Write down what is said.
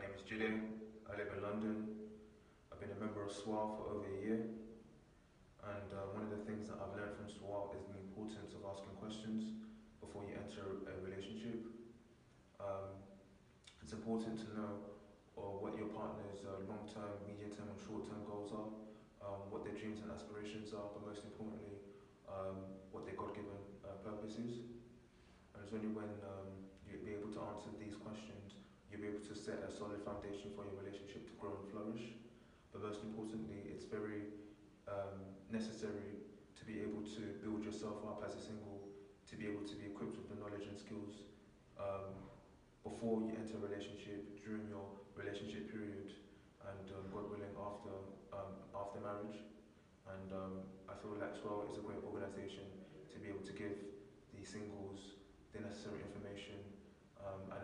name is Julian. I live in London. I've been a member of SWAL for over a year. And uh, one of the things that I've learned from SWAL is the importance of asking questions before you enter a relationship. Um, it's important to know uh, what your partner's uh, long-term, medium-term and short-term goals are, um, what their dreams and aspirations are, but most importantly, um, what their God-given uh, purpose is. And it's only when um, you'll be able to answer these questions, you'll be able to set a solid foundation for your relationship to grow and flourish. But most importantly, it's very um, necessary to be able to build yourself up as a single, to be able to be equipped with the knowledge and skills um, before you enter a relationship, during your relationship period, and um, God willing, after um, after marriage. And um, I feel like SWAL is a great organization to be able to give the singles the necessary information um, and